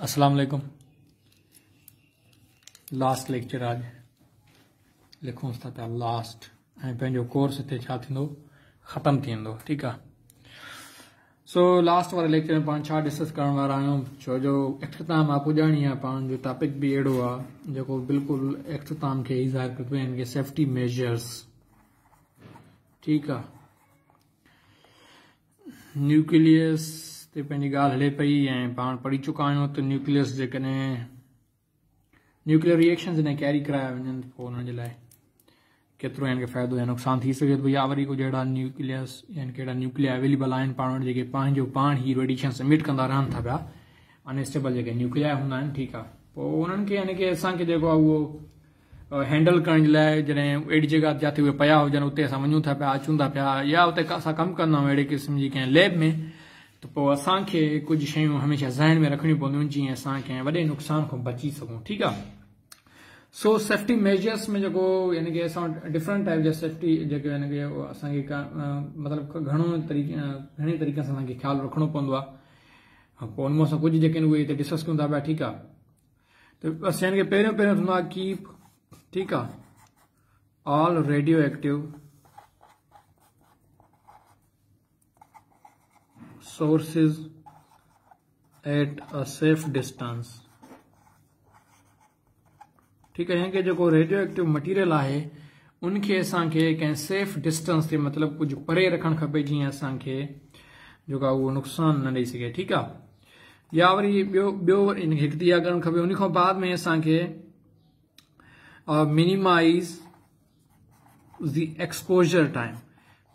अस्सलाम वालेकुम। Last lecture आज। लिखूं था पिया लास्ट ऐं कोर्स हिते ख़तमु ठीकु आहे सो लास्ट वारे लेक्चर में पाण डिस्कस करण वारा आहियूं, छो जो इख़्तिताम आहे पुॼाणी जो टॉपिक बि अहिड़ो आहे जेको बिल्कुलु इख़्तिताम खे इज़ार कयो यानी सेफ्टी मेजर्स ठीकु आहे न्यूक्लियस ते पंहिंजी ॻाल्हि हले पई ऐं पाण पढ़ी चुका आहियूं त न्यूक्लियस जेकॾहिं न्यूक्लियर रिएक्शन जॾहिं कैरी कराया वञनि पोइ हुननि जे लाइ केतिरो यानी कि फ़ाइदो या नुक़सानु थी सघे थो। या वरी कुझु अहिड़ा न्यूक्लियस यानी कि अहिड़ा न्यूक्लिया अवेलेबल आहिनि, पाण वटि जेके पंहिंजो पाण ई रेडिएशन समिट कंदा रहनि था पिया अनस्टेबल जेके न्यूक्लिया हूंदा आहिनि, ठीकु आहे पोइ उन्हनि खे यानी कि असांखे जेको आहे उहो हैंडल करण जे लाइ जॾहिं अहिड़ी जॻह जिते उहे पिया हुजनि, उते असां वञूं था पिया, अचूं था पिया, या उते असां कमु कंदा आहियूं अहिड़े क़िस्म जी कंहिं लैब में त पोइ असांखे कुझु शयूं हमेशह ज़हन में रखणियूं पवंदियूं जीअं असां कंहिं नुक़सान खां बची सघूं, ठीकु आहे? सो सेफ्टी मेजर्स में जेको यानी कि असां डिफरेंट टाइप जा सेफ्टी जेके यानी कि असांखे मतिलबु घणो तरीक़े घणे तरीक़े सां असांखे ख़्यालु रखणो पवंदो आहे। पोइ हुन माँ कुझु जेके डिस्कस कयूं था पिया ठीकु आहे? त यानी कि पहिरियों पहिरियों थींदो आहे कीप ठीकु all radio active sources at a safe distance. ठीकु आहे यानी जेको रेडियो एक्टिव मटीरियल आहे उनखे असांखे कंहिं सेफ़ डिस्टेंस ते मतिलबु कुझु परे रखणु खपे जीअं असांखे जेको आहे उहो नुक़सानु न ॾेई सघे ठीकु आहे या वरी ॿियो ॿियो हिकु इहा करणु खपे उन खां बाद में असांखे मिनिमाइज़ दी एक्सपोजर टाइम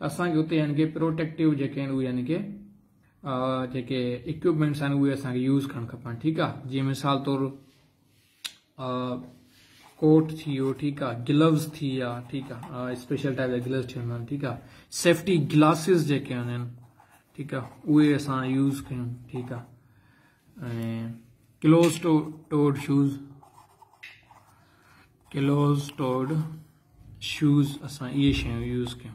त असांखे प्रोटेक्टिव जेके आहिनि उहे इक्विपमेंट्स आहिनि उहे असांखे यूज़ करणु खपनि, ठीकु आहे? मिसाल तौरु कोट थी वियो, ठीकु ग्लव्स थी विया ठीकु स्पेशल टाइप जा ग्लव्स वेंदा ठीकु आहे? सेफ्टी ग्लासिस जेके आहिनि, ठीकु यूज़ कयूं, ठीकु close toe toed shoes close toed shoes असां शयूं यूज़ कयूं।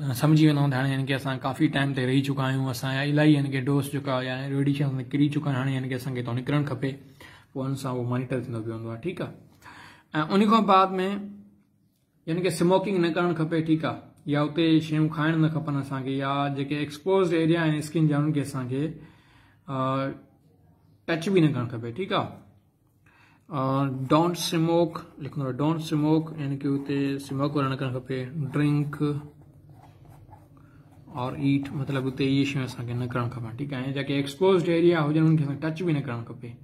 सम्झी वेंदा हूंदा हाणे, यानी कि असां काफ़ी टाइम ते रही चुका आहियूं। असां इलाही, यानी कि डोस जेका, या रेडिएशन किरी चुका आहिनि हाणे, यानी कि असांखे तो निकिरणु खपे। पोइ हुन सां उहो मॉनिटर थींदो पियो हूंदो आहे, ठीकु आहे? ऐं उन खां बाद में, यानी कि स्मोकिंग न करणु खपे, ठीकु आहे? या उते शयूं खाइणु न खपनि असांखे, या जेके एक्सपोज़ एरिया आहिनि स्किन जा, उन्हनि खे असांखे टच बि न करणु खपे, ठीकु आहे? डोंट स्मोक लिखंदो डोंट स्मोक यानी कि उते स्मोक वग़ैरह न करणु खपे ड्रिंक और ईट मतलब उते इहे शयूं न करणु खपनि ठीकु आहे ऐं एक्सपोज़ एरिया हुजनि उनखे असांखे टच बि न करणु खपे,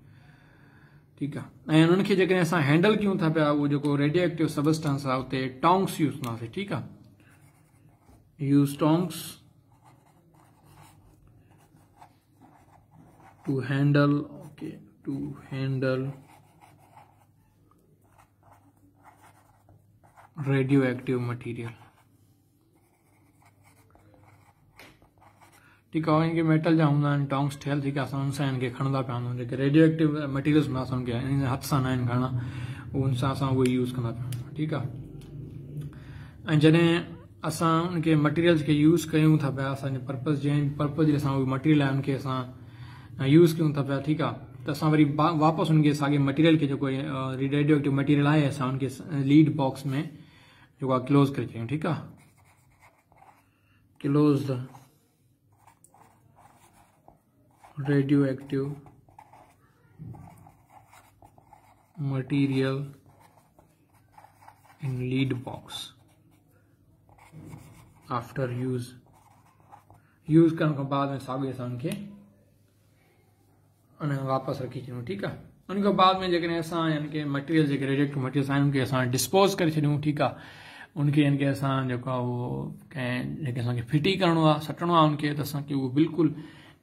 ठीकु आहे ऐं उन्हनि खे जेकॾहिं असां हैंडल कयूं था पिया, उहो जेको रेडियो एक्टिव सबस्टेंस आहे उते टोंग्स यूज़ कंदासीं ठीकु आहे use tongs to handle okay to handle radio active material आहे मेटल जा हूंदा आहिनि टोंग्स ठहियल आहे असां हुन सां हिनखे जेके रेडियो एक्टिव मटीरियल्स हूंदा असां हुनखे हथ सां न आहिनि उन असां यूज़ कंदा पिया ठीकु आहे ऐं जॾहिं असां मटीरियल्स खे यूज़ कयूं था पिया पर्पज़ जंहिं पर्पज़ जे असां उहे मटीरियल आहे उनखे असां यूज़ कयूं था पिया ठीकु आहे त असां वरी वापसि साॻे मटीरियल खे जेको रेडियो एक्टिव मटीरियल आहे असां उनखे लीड बॉक्स में जेको क्लोज़ करे छॾियूं ठीकु आहे close radioactive material in lead box. After use. Use करण खां बाद में साॻियो असां उनखे उन वापसि रखी छॾियूं ठीकु आहे उन खां बाद में जेकॾहिं असां यानी मटीरियल जेके रेडिएक्टिव मटीरियल्स आहिनि उनखे डिस्पोज़ करे छॾियूं ठीकु आहे उनखे यानी की असां जेको आहे उहो असांखे फिटी करिणो आहे सटणो आहे उनखे त असांखे उहो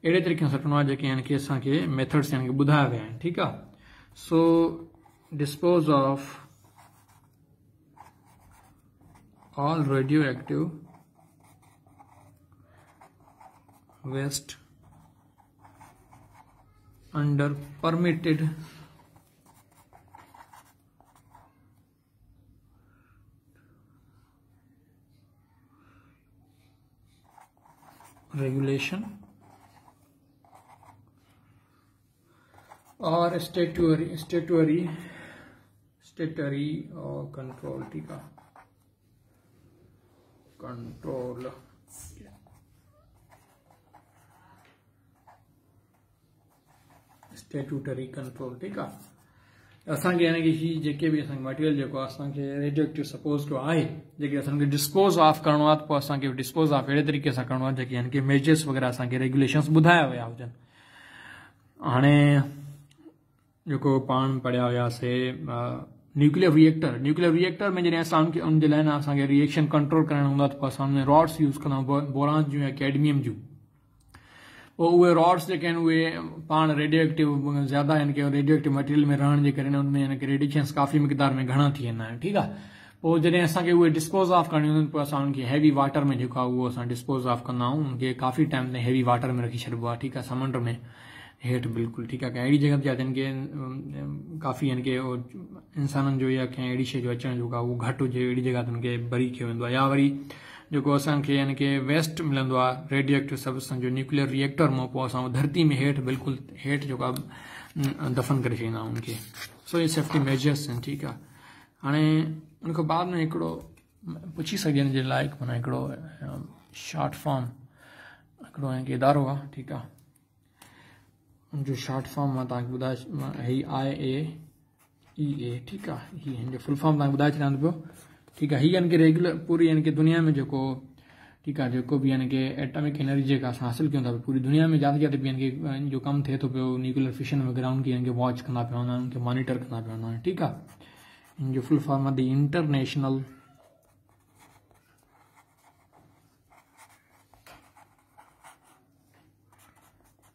अहिड़े तरीक़े सां सटणो आहे जेके यानी मेथड्स यानी की ॿुधाया आहिनि ठीकु आहे so dispose of all radio active waste under permitted regulation. और स्टेटरी स्टेटरी स्टेटरी और कंट्रोल ठीक है कंट्रोल स्टेटूटरी कंट्रोल ठीकु आहे असांखे यानी की ही जेके बि मटीरियल जेको रेडियो एक्टिव सपोज़ कयो आहे, जेके असांखे डिस्पोज़ ऑफ़ आहे त असांखे डिस्पोज़ ऑफ़ अहिड़े तरीक़े सां करिणो आहे, जेके मेजर्स वग़ैरह असांखे रेगुलेशन्स ॿुधाया विया हुजनि। जेको पाण पढ़िया हुयासीं न्यूक्लियर रिएक्टर न्यूक्लियर रिएक्टर में जॾहिं असां उनजे लाइ न असांखे रिएक्शन कंट्रोल करणु हूंदो त पोइ में रॉड्स यूज़ कंदा बोरान जूं या कैडमियम जूं। पोइ उहे रॉड्स जेके आहिनि उहे रेडियो एक्टिव ज़्यादा यानी की रेडियो एक्टिव मटीरियल में रहण जे करे उनमें की रेडिएशन्स काफ़ी मक़दार में घणा थी वेंदा आहिनि ठीकु आहे पोइ असांखे डिस्पोज़ ऑफ़ करणी हूंदियूं पोइ हैवी वाटर में जेको आहे उहो डिस्पोज़ ऑफ़ कंदा आहियूं उनखे काफ़ी टाइम हैवी वाटर में रखी छॾिबो आहे ठीकु समुंड में। हेठि बिल्कुलु, ठीकु आहे अहिड़ी जॻह ते जिन खे काफ़ी की इंसाननि जो या कंहिं अहिड़ी शइ जो अचण जो उहो घटि हुजे अहिड़ी जॻह ते हुनखे बरी कयो वेंदो आहे या वरी जेको असांखे यानी की वेस्ट मिलंदो आहे रेडियो एक्टिव सब्सटेंस जो न्यूक्लियर रिएक्टर माँ पोइ असां धरती में हेठि बिल्कुलु हेठि जेको आहे दफ़न करे छॾींदा आहियूं उनखे सो इहे सेफ्टी मेजर्स आहिनि ठीकु आहे हाणे उन बाद में हिकिड़ो पुछी सघनि जे लाइक़ु माना हिकिड़ो शॉर्ट फॉर्म हिकिड़ो यानी की इदारो आहे ठीकु आहे उनजो शॉर्ट फॉर्म माँ तव्हांखे ॿुधाए ही ए ई ए ठीकु आहे ही हिन जो फुल फॉर्म तव्हांखे ॿुधाए छॾियाँ थो ठीकु आहे हीअ यानी की रेगुलर पूरी यानी की दुनिया में जेको ठीकु आहे जेको बि यानी की एटॉमिक एनर्जी असां हासिलु कयूं था पूरी दुनिया में जाते जाते बि यानी की जो कमु थो पियो न्यूक्लियर फिशन वग़ैरह उनखे यानी की वॉच पिया हूंदा आहिनि उनखे मॉनिटर पिया हूंदा आहिनि ठीकु आहे इन जो फुल फॉर्म आहे the international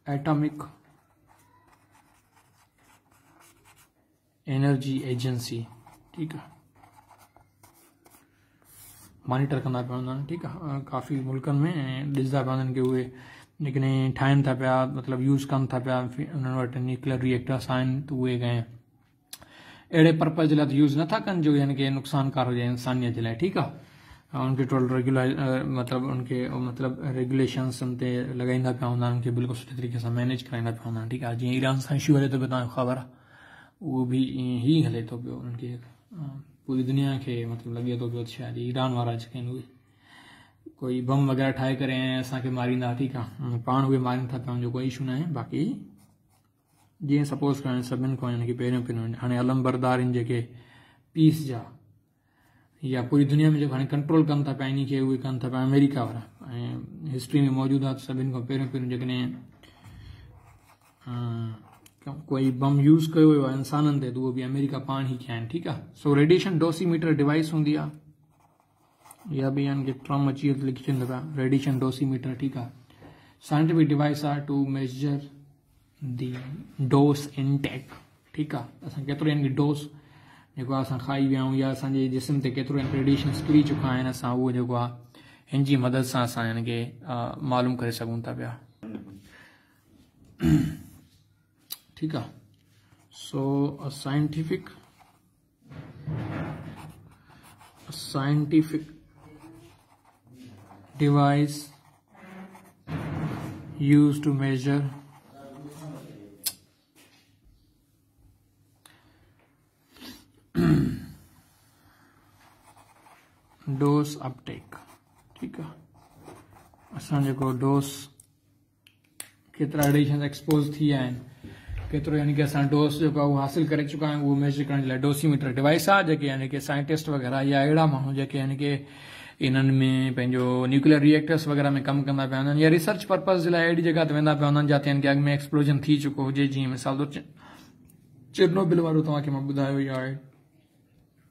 atomic energy agency ठीक आहे मॉनिटर कंदा पिया हूंदा आहिनि ठीकु काफ़ी मुल्कनि में ऐं ॾिसंदा पिया हूंदा जेकॾहिं ठाहिनि था पिया मतिलबु यूज़ कनि था पिया उन्हनि वटि न्यूक्लियर रिएक्टर्स आहिनि त उहे कंहिं अहिड़े पर्पज़ जे लाइ त यूज़ नथा कनि जो यानी की नुक़सानकार हुजे इंसानियत जे लाइ ठीकु आहे उनखे टोटल रेगुलाइज मतिलबु उनखे मतिलबु रेगुलेशन्स ते लॻाईंदा पिया हूंदा आहिनि सुठे तरीक़े सां मैनेज कराईंदा पिया आहिनि ठीकु आहे जीअं ईरान सां इशू हले पियो तव्हांखे ख़बर आहे उहो बि ईअं ई हले थो पियो उन्हनि खे पूरी दुनिया खे मतिलबु लॻे थो पियो शायदि ईरान वारा जेके आहिनि कोई बम वग़ैरह ठाहे करे ऐं असांखे मारींदा ठीकु आहे पाण उहे मारीनि था पिया उनजो कोई इशू न आहे बाक़ी जीअं सपोज़ करणु, सभिनि खां यानी की पहिरियों पहिरियों हाणे पीस जा, या पूरी दुनिया में जेको हाणे कंट्रोल कनि था पिया इन खे उहे था पिया अमेरिका वारा हिस्ट्री में मौजूदु आहे सभिनि खां पहिरियों पहिरियों जेकॾहिं कोई बम यूज़ कयो वियो आहे इंसाननि ते त अमेरिका पाण ई कया ठीकु आहे? सो रेडिएशन डोसीमीटर डिवाइस हूंदी आहे। इहा यानी ट्रम अची वियो लिखी छॾींदा पिया रेडिएशन डोसीमीटर ठीकु आहे? साइंटिफिक डिवाइस आहे to measure the dose intake ठीकु आहे? असां यानी डोस जेको खाई विया आहियूं। या असांजे जिस्म ते केतिरो रेडिएशन किरी चुका आहिनि, असां उहो जेको आहे मदद सां असां मालूम करे सघूं था पिया। ठीकु आहे so scientific scientific device used to measure dose uptake, ठीक आहे असां डोस केतिरा रेडिएशन एक्सपोज थी केतिरो यानी कि असां डोस जेको आहे उहो हासिल करे चुका आहियूं, उहो मेजर करण लाइ डोसीमीटर डिवाइस आहे, जेके यानी कि साइंटिस्ट वग़ैरह या अहिड़ा माण्हू जेके यानी कि इन्हनि में पंहिंजो न्यूक्लियर रिएक्टर्स वग़ैरह में कमु कंदा पिया हूंदा या रिसर्च पर्पज़ जे लाइ अहिड़ी जॻह ते वेंदा पिया हूंदा आहिनि, जिते कि अॻु में एक्सप्लोजन थी चुको हुजे, जीअं मिसाल तौरु चिरनोबिल वारो तव्हांखे माँ ॿुधायो ई आहे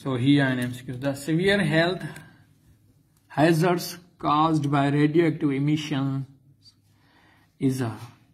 So here an MCQ. The severe health hazards caused by radioactive emission is a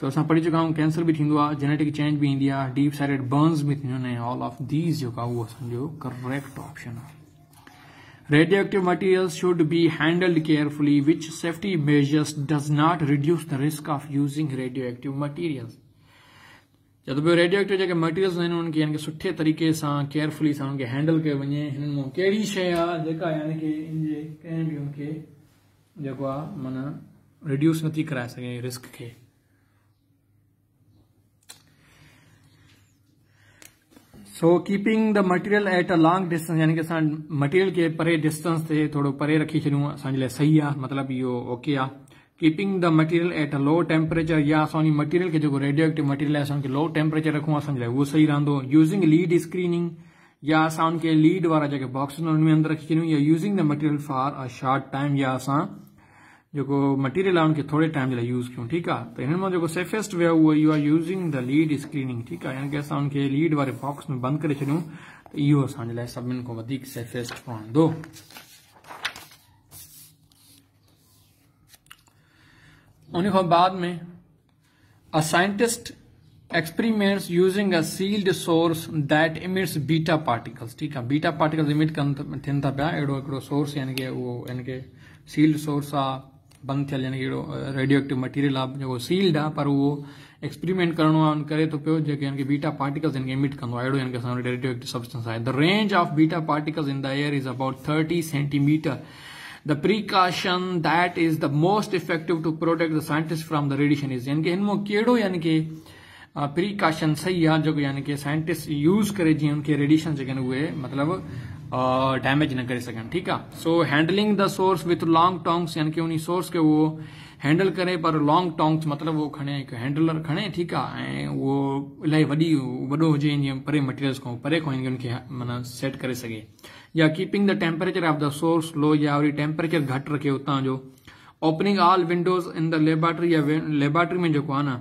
सो असां पढ़ी चुका आहियूं कैंसर बि थींदो आहे जेनेटिक चेंज बि ईंदी आहे डीप साइडेड बर्न्स बि थींदियूं आहिनि ऑल ऑफ़ दीज़ जेको आहे उहो असांजो करेक्ट ऑप्शन आहे Radioactive materials should be handled carefully, which safety measures does not reduce the risk of using radioactive materials. जॾहिं बि रेडियोएक्टिव जेके मटीरियल्स आहिनि यानी सुठे तरीक़े सां केयरफुली सां उनखे हैंडल कयो वञे। हिननि माँ यानी कि इन जे कंहिं बि उनखे जेको रिड्यूस नथी कराए सघे रिस्क खे। So keeping the material at a long distance यानी कि असां मटीरियल खे परे डिस्टेंस ते थोरो परे रखी छॾियूं असांजे सही आहे मतिलबु इहो ओके आहे keeping the material at a low temperature या असां उन मटीरियल खे जेको रेडियोएक्टिव मटीरियल आहे लो टेम्परेचर रखूँ असांजे लाइ सही रहंदो यूज़िंग लीड स्क्रीनिंग या असां उनखे लीड वारा जेके बॉक्स उन में अंदरि रखी छॾियूं या using the material for a short time या असां जेको मटीरियल आहे उनखे थोरे टाइम जे यूज़ क्यों, ठीकु आहे? त माँ जेको सेफेस्ट वे उहो you are using the lead screening ठीकु आहे? यानी कि असां उनखे लीड वारे बॉक्स में बंदि करे छॾियूं, त इहो असांजे लाइ सभिनि खां वधीक सेफेस्ट पवंदो उन बाद में a scientist experiments using a sealed source that emits beta particles, ठीक आहे? बीटा पार्टिकल्स इमिट थियनि था हिकिड़ो सोर्स यानी कि उहो, यानी कि सील्ड सोर्स आहे। बंदि थियल यानी कि मटीरियल आहे सील्ड आहे पर उहो एक्सपेरिमेंट करणो करे थो पियो, जेके बीटा पार्टिकल्स कि इमिट कंदो आहे अहिड़ो यानी सब्सटेंस आहे the range of beta particles in the air is about thirty centimetre the precaution that is the most effective to protect the scientists from the radiation is, यानी कि कहिड़ो यानी कि प्रीकॉशन सही आहे जेको यानी कि साइंटिस्ट यूज़ करे जीअं उनखे रेडिएशन जेके आहिनि उहे मतिलबु डैमेज न करे सघनि ठीकु आहे so handling the source with long tongs यानी कि उन सोर्स खे उहो हैंडल करे, पर लॉन्ग टोंग्स मतिलबु उहो खणे हिकु हैंडलर खणे ठीकु आहे ऐं उहो इलाही वॾी वॾो हुजे परे मटीरियल्स खां परे खां उनखे माना सेट करे सघे या keeping the temperature of the source low या वरी टेम्परेचर घटि रखे उतां जो opening all windows in the laboratory या लेबोरेटरी में जेको आहे न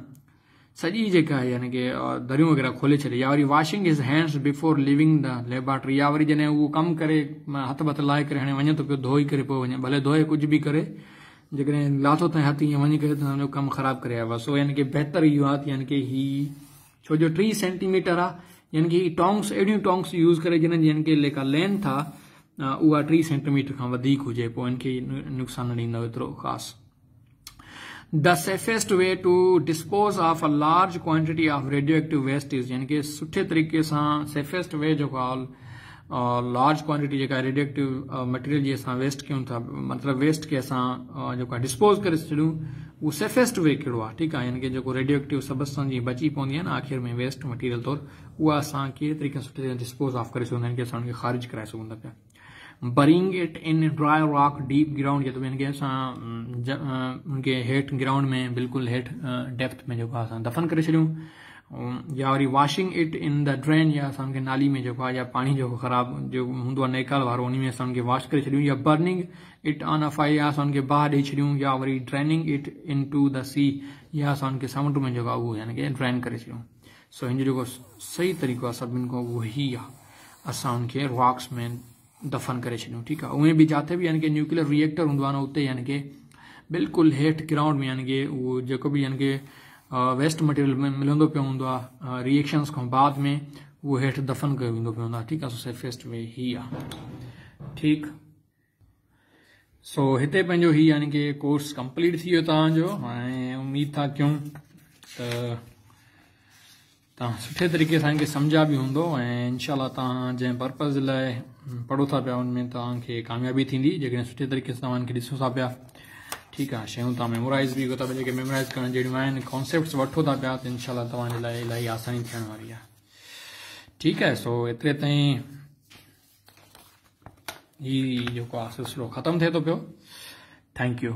कि खोले छॾे या worry washing his hands before leaving the laboratory या वरी जॾहिं उहो कमु करे हथ वथ लाहे करे हाणे वञे धोई करे भले धोए कुझु बि करे लाथो ताईं हथ ईअं वञी करे त हुनजो कमु सो यानी कि बहितर इहो आहे यानी कि ही छो जो टी सेंटीमीटर आहे यानी कि टोंग्स अहिड़ियूं टोंग्स यूज़ करे कि लेंथ आहे उहा टी सेंटीमीटर खां वधीक हुजे पोइ एतिरो ख़ासि The safest way to dispose of a large quantity of radioactive waste is, यानी कि सुठे तरीक़े सां सेफेस्ट वे जेको आहे लार्ज क्वांटिटी जेका रेडियोएक्टिव मटेरियल जी असां वेस्ट कयूं था, मतिलबु वेस्ट खे असां डिस्पोज करे छॾियूं उहो सेफेस्ट वे कहिड़ो आहे ठीकु आहे यानी कि जेको रेडियोएक्टिव सबस्टेंस जी बची पवंदी आहे न, आख़िर में वेस्ट मटीरियल तौरु उहा असां कहिड़े तरीक़े सां डिस्पोज ऑफ़ करे कि ख़ारिज कराए सघूं था पिया burying it in dry rock deep ground या यानी कि असां उनखे हेठि ग्राउंड में बिल्कुल हेठि डेप्थ में आहे असां दफ़न करे छॾियूं या worry washing it in the drain या असांखे नाली में आहे या पाणी जेको ख़राबु जेको हूंदो आहे नेकाल वारो उन में वॉश करे छॾियूं या burning it on a fire या असांखे बाहि ॾेई या worry draining it into the sea या असांखे समुंड में उहो यानी की ड्रेन करे छॾियूं सो हिन जो सही तरीक़ो खां उहो ई आहे असां हुनखे रॉक्स में दफ़न करे छॾियूं, ठीकु आहे? उहे बि जिते बि, यानी की न्यूक्लियर रिएक्टर हूंदो आहे न यानी की बिल्कुलु हेठि ग्राउंड में, यानी की उहो जेको बि, यानी की वेस्ट मटेरियल में मिलंदो पियो हूंदो आहे रिएक्शन्स बाद में उहो हेठि दफ़न कयो वेंदो पियो हूंदो सो सेफेस्ट वे ही आहे। ठीकु? सो हिते ही, यानी की कोर्स कंप्लीट थी ऐं उमेद था कयूं त तव्हां सुठे तरीक़े सां हिनखे सम्झा बि हूंदो ऐं इनशाला पर्पज़ लाइ पढ़ो था पिया हुनमें तव्हांखे कामयाबी थींदी सुठे तरीक़े सां तव्हां हिनखे ॾिसो था पिया। ठीकु आहे शयूं तव्हां मेमोराइज़ आहिनि कॉन्सेप्ट्स वठो था पिया, त इनशाला तव्हांजे आसानी थियण वारी आहे ठीकु आहे, सो एतिरे ताईं ही जेको आहे सिलसिलो ख़तमु थिए थो पियो। Thank you